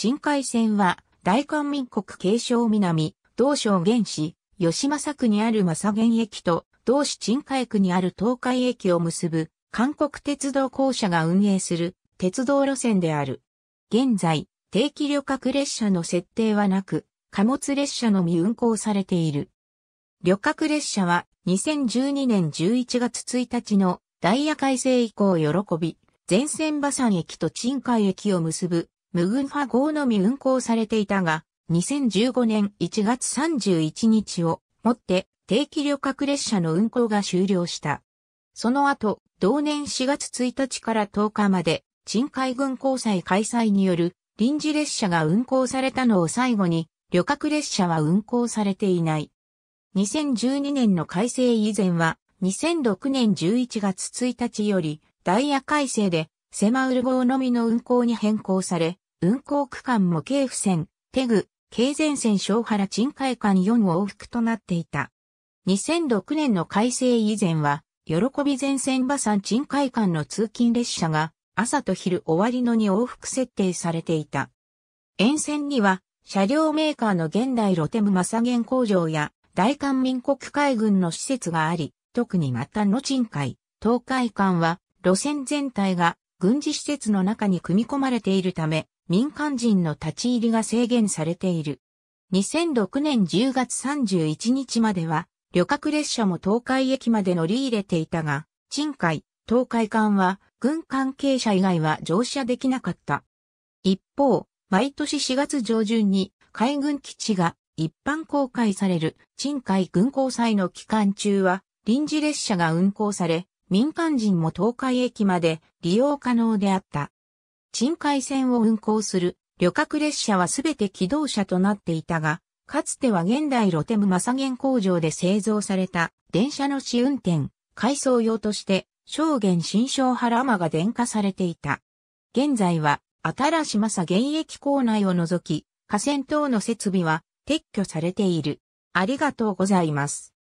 鎮海線は、大韓民国継承南、道省原市、吉政区にある正源駅と、道市鎮海区にある東海駅を結ぶ、韓国鉄道公社が運営する、鉄道路線である。現在、定期旅客列車の設定はなく、貨物列車のみ運行されている。旅客列車は2012年11月1日のダイヤ改正以降喜び、全線馬山駅と鎮海駅を結ぶ無群派号のみ運行されていたが、2015年1月31日をもって定期旅客列車の運行が終了した。その後、同年4月1日から10日まで、鎮海軍交際開催による臨時列車が運行されたのを最後に、旅客列車は運行されていない。2012年の改正以前は、2006年11月1日より、ダイヤ改正で、セマウル号のみの運行に変更され、運行区間も京府線、テグ、京前線小原鎮海間4往復となっていた。2006年の改正以前は、喜び前線馬山鎮海間の通勤列車が、朝と昼終わりの2往復設定されていた。沿線には、車両メーカーの現代ロテムマサゲン工場や大韓民国海軍の施設があり、特にまたの鎮海、東海間は路線全体が軍事施設の中に組み込まれているため、民間人の立ち入りが制限されている。2006年10月31日までは、旅客列車も東海駅まで乗り入れていたが、鎮海、東海間は軍関係者以外は乗車できなかった。一方、毎年4月上旬に海軍基地が一般公開される鎮海軍港祭の期間中は臨時列車が運行され、民間人も東海駅まで利用可能であった。鎮海線を運行する旅客列車はすべて機動車となっていたが、かつては現代ロテムマサゲン工場で製造された電車の試運転、改装用として証言新章原間が電化されていた。現在は新し正現役構内を除き、河川等の設備は撤去されている。ありがとうございます。